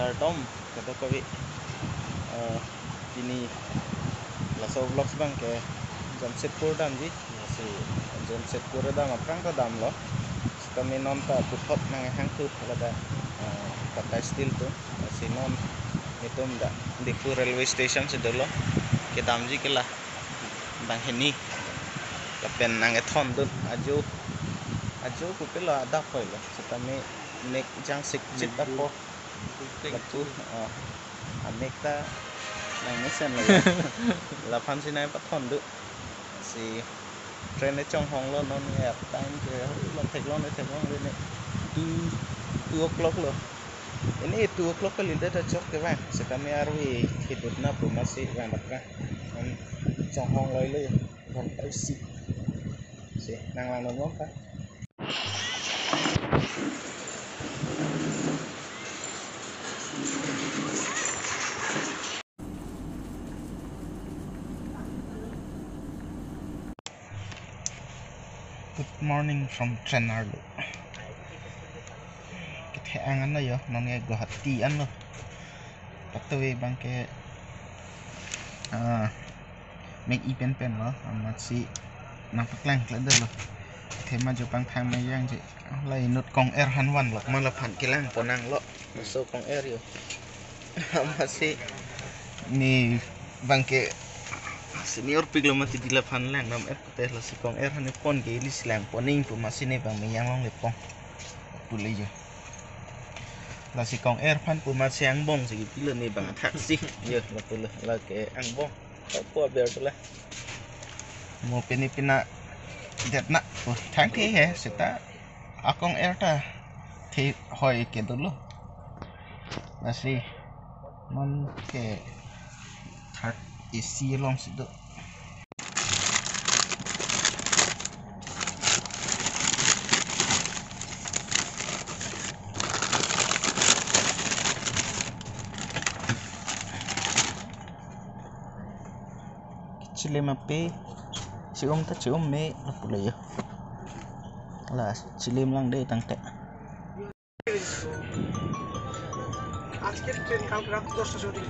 Mr. Tom kata kau uh, ini laso vlogs bang ke jamset pur dam di si jamset pur ada apa kang kau dam lo kami non ta putot nang hang tu kalau dah kata steel tu si non itu muda di pur railway station si dulu kita dam di kila bang ini kapan nang ethon tu aju aju kupil lo ada kau lo kami nek jang sikit apa Betul. Oh. Amek ta nangisan lah. Lapan si nai paton tu. Si train nó trong hong lo nó nghe tan kìa lo thạch lo nó thạch lo lên này tu tu o'clock lo ini tu o'clock cái linda ta chok cái vàng sẽ ta mới arui khi đột na bù mà si vàng đặt ra trong hong lo lên còn tao si si nàng làm nó ngon phải Good morning from Trenarlo. Kita ang ano yo, nang nga guhati ano. Patuwi bang ke ah make ipen pen lo, amat si nang paklang klada lo. Tema jo pang thang may yang. Lai nut kong air han wan pan kilang ponang lo. So kong air yo. Amat si ni bang ke senior piglo mati di lapan lang nam er putih la si kong er hane pon ke ili silang poning pu masine bang. Miyang long le pong pulai jo la si kong er pan pu mas yang bong. Si pila ni bang. Taksi yo la pula la ke ang bong. Kau pu ber tu lah. Mo pini pina det na pu thang thi he akong er ta thi hoi ke dulu la si mon ke isi long situ chile mape si om ta si om me la pula ya la chile lang deh tang te আজকের ট্রেন কালকে রাত দশটা চৌত্রিশ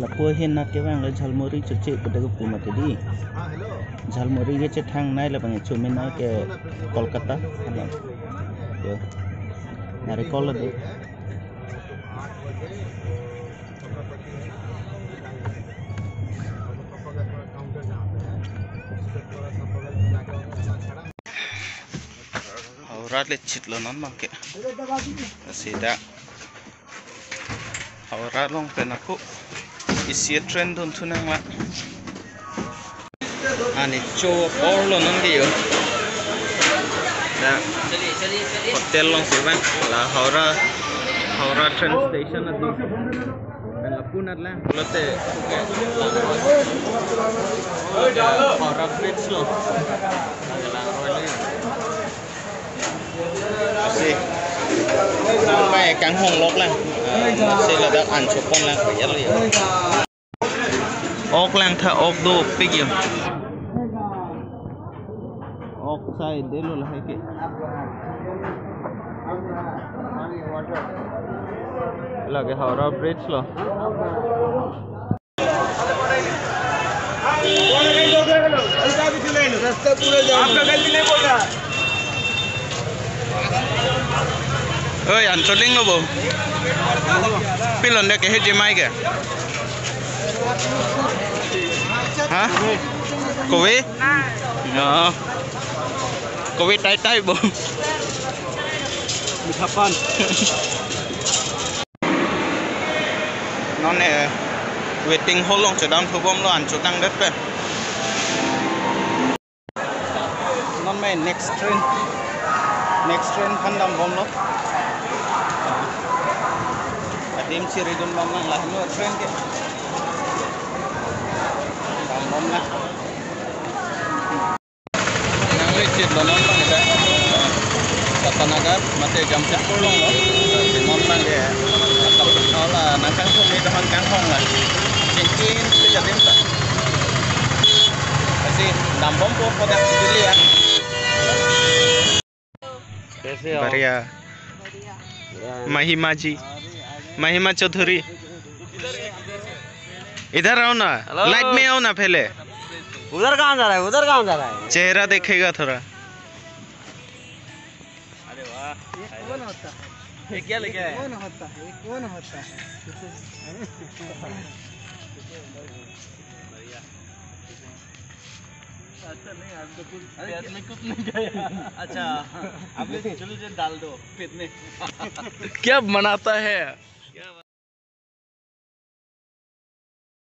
ಲಪೋಹೆಯನ್ನ ಕೇವಂಗ ಝಲ್ಮೋರಿ ಚುಚ್ಚಿ ಪುಟಗು ಕುಮತಿದಿ ಝಲ್ಮೋರಿಗೆ ಚೆಠಾಂಗ್ ನೈ ಲಪಂಗ ಚುಮಿನ ಕೆ ಕೋಲ್ಕತ್ತಾ ಅಲ್ಲ ಯೋ ನರೆ ಕೋಲದು ಅವರಾಗ್ಲಿ ಚಿಟ್ಲು ನನ್ನ ಮಕ್ಕೆ ಸೀದಾ ಅವರಾಗ್ಲಂಗೆ ನಕ್ಕು isi trend dun tunang la ani cho por lo non ge yo da hotel long se bang la Haura Haura train station adi dan la punat la lote Haura bridge lo la royal si mai cắn hồng lốc lang sila da an chupon lang ko yali ok lang tha ok do pig yam ok sai delo la hai ke lage howrah bridge lo रास्ता पूरा आपका गलती नहीं बोल रहा ơi ăn cho linh nó bù pin lần đây cái hết mai kìa. Hả? Covid, vi dạ. covid tay tay bù bị thập phân. Nó nè về tình hô lông trở đang thu bom lo ăn chỗ đang đất về nó mẹ next train. Next train phân đồng bom lốt Dimsir idun bang lang lah, mo friend ke. Sambom na. Nang licit donon bang ida. Katanagar mati jam sepuluh loh. Sinon bang dia. Kalau lah nang kangkung ni teman kangkung lah. Cincin tidak dimsa. Kasih sambom pun pada dulu ya. Baria. Mahima ji. महिमा चौधरी। इधर आओ ना। लाइट में आओ ना पहले। उधर कहाँ जा रहा है? उधर कहाँ जा रहा है? चेहरा देखेगा थोड़ा। अरे वाह। कौन होता है? ये क्या लेके आए कौन होता है? कौन होता है? अच्छा नहीं आप तो कुछ पेट में कुछ नहीं गया अच्छा आप चलो डाल दो। पेट में। क्या बनाता है? क्या बात